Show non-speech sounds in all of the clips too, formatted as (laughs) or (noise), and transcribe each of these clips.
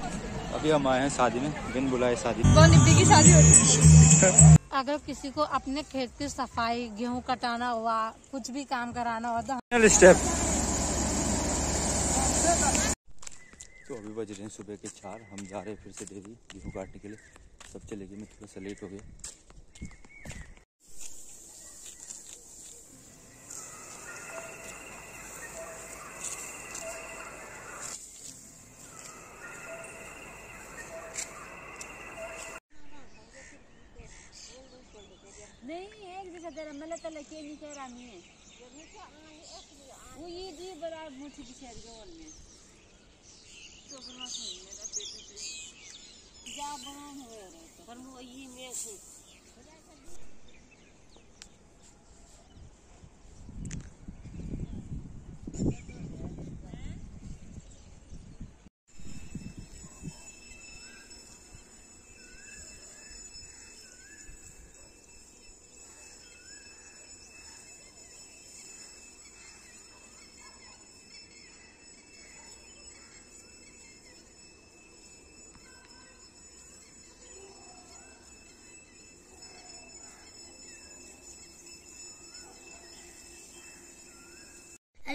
अभी हम आए हैं शादी में बिन बुलाए शादी। की शादी होती (laughs) अगर किसी को अपने खेत की सफ़ाई गेहूँ कटाना हुआ कुछ भी काम कराना हुआ तो स्टेप तो अभी बज रहे हैं सुबह के चार हम जा रहे हैं फिर से डेरी गेहूँ काटने के लिए। सब चले गए मैं थोड़ा सा लेट हो गया नहीं एक जगह दे रहा तो लगे नीचे रामी है वो जी बड़ा मुठी की शेर के वन में तो बना सही मेरा पेट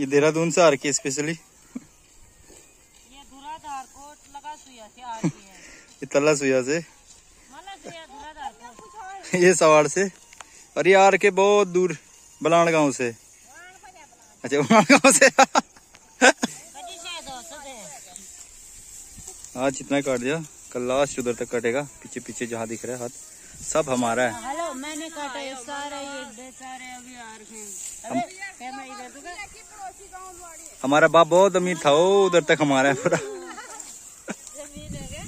ये देहरादून से आ रखी है स्पेशली ये है। (laughs) तला सुया से। (laughs) ये सवार से। और ये आर के बहुत दूर बलाण गाँव से। अच्छा बलाण गाँव से। हो आज इतना काट दिया कल लास्ट उधर तक कटेगा। पीछे पीछे जहाँ दिख रहा है हाथ सब हमारा है। मैंने काटा ये सारे ये बेचारे अभी आ रखे हैं। अबे कैमरा इधर तो हमारा बाप बहुत अमीर था वो उधर तक हमारा है पूरा। ज़मीन है क्या?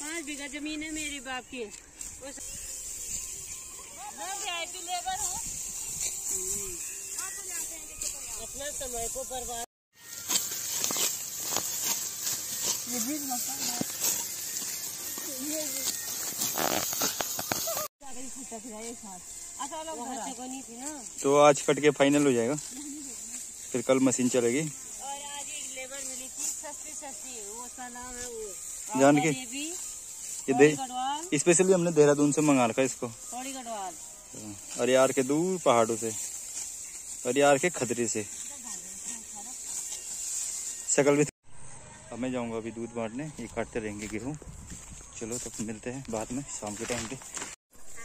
पाँच बीघा ज़मीन है मेरी बाप की। मैं वीआईपी लेबर हूँ अपना समय को बर्बाद लोग नहीं थी ना तो आज कट के फाइनल हो जाएगा। फिर कल मशीन चलेगी। और आज एक लेबर मिली थी सस्ती सस्ती। वो नाम है वो। जान के? ये दे स्पेशली हमने देहरादून से मंगा रखा इसको। थोड़ी गढ़वाल। और यार के दूर पहाड़ों से। और यार के खतरे से। शकल भी अब मैं जाऊँगा अभी दूध बांटने। ये काटते रहेंगे गेहूँ। चलो तब मिलते हैं बाद में शाम के टाइम पे।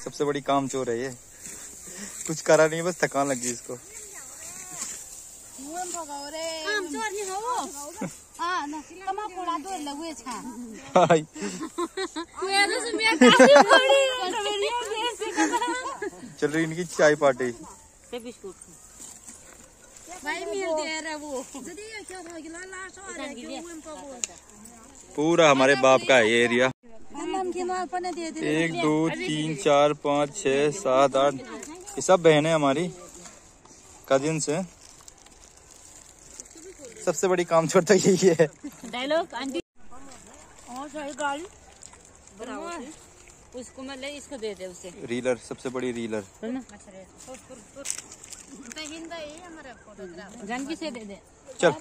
सबसे बड़ी काम चोर है ये। कुछ करा नहीं बस थकान लग गई इसको काम चोर नहीं हो। (laughs) चल रही इनकी चाय पार्टी। से बिस्कुट। भाई मिल दे रहा वो पूरा हमारे बाप का है ये एरिया। एक दो तीन चार पाँच छः सात आठ ये सब बहनें हमारी कजिन्स हैं सबसे बड़ी काम छोड़ तो यही है डायलॉग आंटी उसको मतलब इसको दे दे उसे रीलर सबसे बड़ी रीलर है ना जानकी से दे दे चल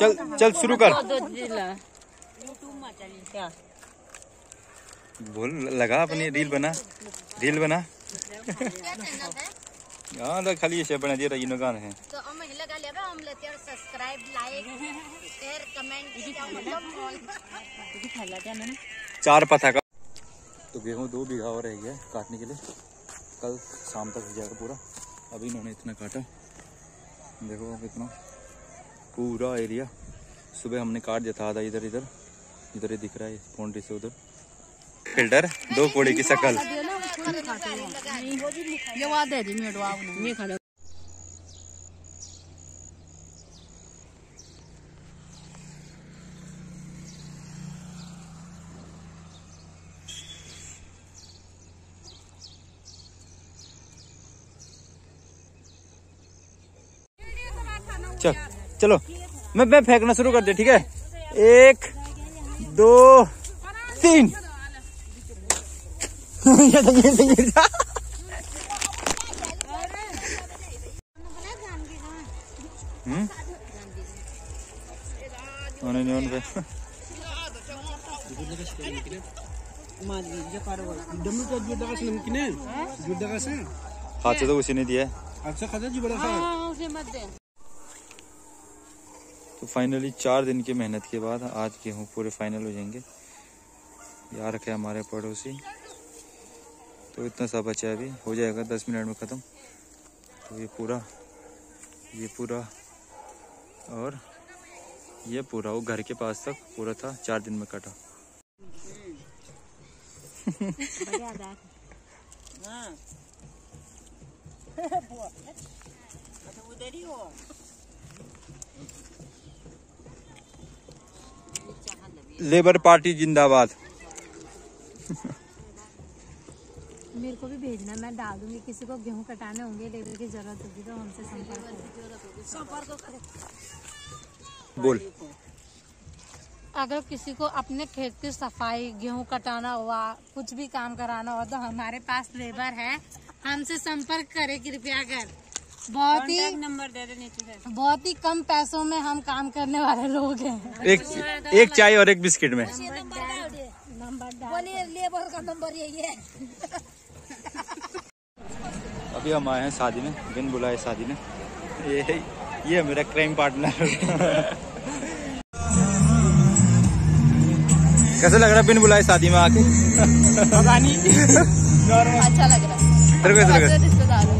चल चल शुरू कर दो जिला यूट्यूब में चली क्या बोल लगा अपने रील बना। रील बना। हाँ तो खाली ये बना दिया इन गाने हैं। तो हम लगा लेबे हम लेते सब्सक्राइब लाइक शेयर कमेंट दिखा ला जाना ना चार पता का। तो गेहूँ दो बीघा और रह गया काटने के लिए। कल शाम तक हो जाएगा पूरा। अभी इन्होंने इतना काटा। देखो अब इतना। पूरा एरिया सुबह हमने काट दिया था आधा इधर इधर इधर ही दिख रहा है बाउंड्री से उधर। फ़िल्टर दो कोड़ी की शकल। चल, चलो, मैं मैं फेंकना शुरू कर दे, ठीक है? एक, दो, तीन। हाथ से तो उसी ने दिया अच्छा जी बड़ा तो फाइनली चार दिन की मेहनत के बाद आज गेहूँ पूरे फाइनल हो जाएँगे। यार रखे हमारे पड़ोसी। तो इतना सा बचा है अभी। हो जाएगा दस मिनट में ख़त्म। तो ये पूरा ये पूरा और ये पूरा वो घर के पास तक पूरा था चार दिन में कटा। (laughs) लेबर पार्टी जिंदाबाद। (laughs) मेरे को भी भेजना मैं डाल दूँगी। किसी को गेहूँ कटाने होंगे लेबर की ज़रूरत होगी तो हमसे संपर्क बोल। अगर किसी को अपने खेत की सफ़ाई गेहूँ कटाना हुआ कुछ भी काम कराना हुआ तो हमारे पास लेबर है। हमसे संपर्क करें कृपया कर। बहुत ही नंबर दे दे नीचे बहुत ही कम पैसों में हम काम करने वाले लोग हैं। एक एक चाय और एक बिस्किट में। नंबर बोलिए लेबर का नंबर यही है। अभी हम आए हैं शादी में बिन बुलाए शादी में। ये ये मेरा क्राइम पार्टनर (laughs) कैसा लग रहा है बिन बुलाए शादी में आके? अच्छा लग रहा है। तेरे को कैसा लग रहा है? हो।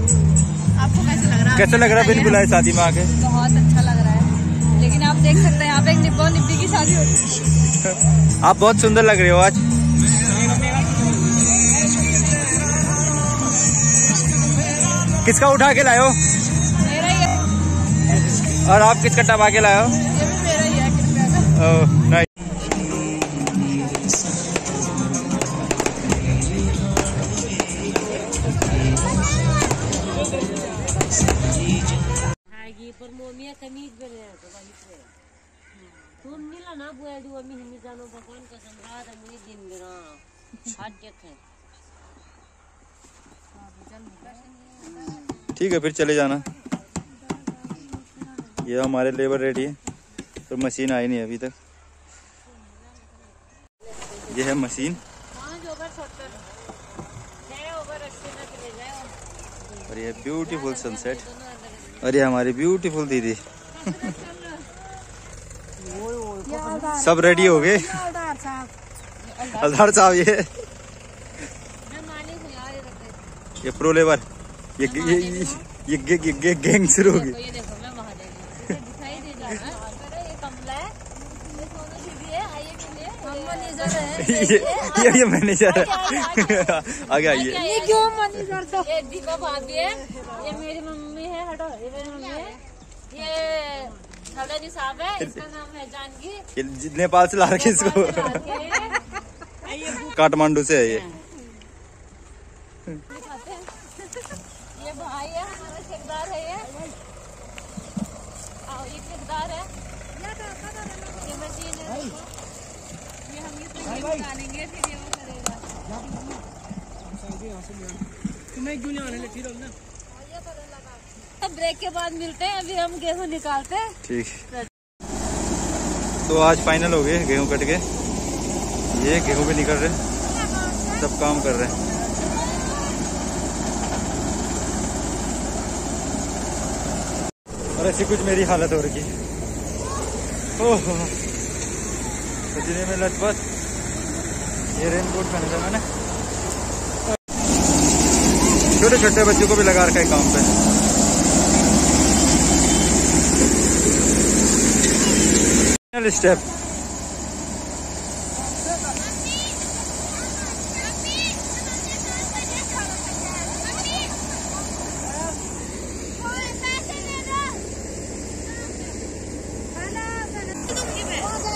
आपको कैसे लग रहा है? कैसा लग रहा है बिन बुलाए शादी में आके? बहुत अच्छा लग रहा है। लेकिन आप देख सकते हैं यहाँ पे एक निब्बो निब्बी की शादी होती है। आप बहुत सुंदर लग रहे हो आज। किसका उठा के लाए हो? मेरा ही है। और आप किसका टपा के हो? ही है पर मोमिया कमीज बने तो वही पे। तुम मिला ना बुआ दो मी हिमी जानो भगवान का दिन बिना हाथ देखे ठीक है, फिर चले जाना। ये हमारे लेबर रेडी है तो मशीन आई नहीं अभी तक। ये है मशीन। और ये ब्यूटीफुल सनसेट और ये हमारी ब्यूटीफुल दीदी। सब रेडी हो गए? हलदार साहब। ये ये प्रो लेबर ये ये ये, ये, ये, ये, गैंग शुरू होगी। ये देखो मैं महादेव दिखाई दे रहा है (laughs) ये कमला है। ये सोनू दीदी है आइए मिलिए हम मैनेजर (laughs) है। ये मैनेजर है। आगे आइए। ये क्यों मैनेजर तो ये दीपा भाभी है। ये मेरी मम्मी है हटो। ये मेरी मम्मी है। ये हटा जी साहब है इसका नाम है जानकी। ये नेपाल से ला रखे इसको। (laughs) काठमांडू से है ये भाई है हमारा ठेकेदार है ये आओ ये ठेकेदार है ये मशीन है ये हम इसमें ये निकालेंगे फिर ये वो करेगा तुम्हें क्यों नहीं आने लगी ना? ब्रेक के बाद मिलते हैं अभी हम गेहूँ निकालते हैं। ठीक। तो आज फाइनल हो गए गेहूँ कट के। ये गेहूँ भी निकल रहे सब काम कर रहे हैं। और ऐसी कुछ मेरी हालत हो रखी ओह सजने में लटपट ये रेन कोट पहना था मैंने। छोटे छोटे बच्चों को भी लगा रखा है काम पे। फाइनल स्टेप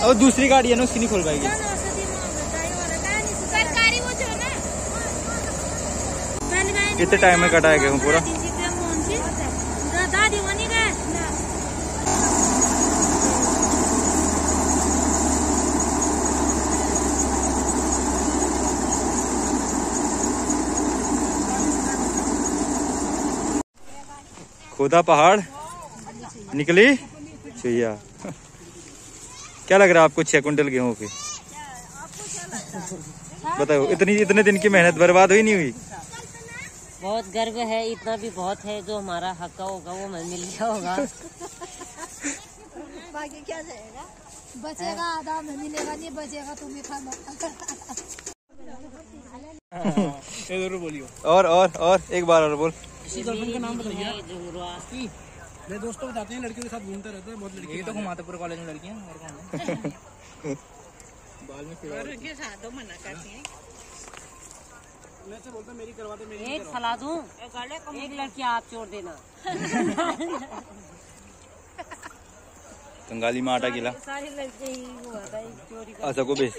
और दूसरी गाड़ी है ना, उसकी नहीं खोल पाएगी कितने टाइम में कटाया गया पूरा? खुदा पहाड़? निकली? चुया। क्या लग रहा है आपको छह कुंटल गेहूँ की? बताओ, इतनी इतने दिन की मेहनत बर्बाद हुई नहीं हुई? बहुत गर्व है इतना भी बहुत है जो हमारा हक होगा वो हमें मिल गया होगा। (laughs) बाकी क्या जाएगा? बचेगा आधा में मिलेगा नहीं बचेगा तुम्हें खाना (laughs) बोलियो। और और और एक बार और बोल। गर्लफ्रेंड का नाम बताइए मेरे दोस्तों बताते हैं लड़कियों के साथ घूमता रहता है बहुत लड़की ये तो घुमाते पूरे कॉलेज में लड़कियाँ और कौन (laughs) मैं से बोलता मेरी करवा दे मेरी एक सलाह दूँ। एक लड़की आप छोड़ देना। कंगाली में आटा गिला सारी लड़के ही हुआ था चोरी अच्छा को बेच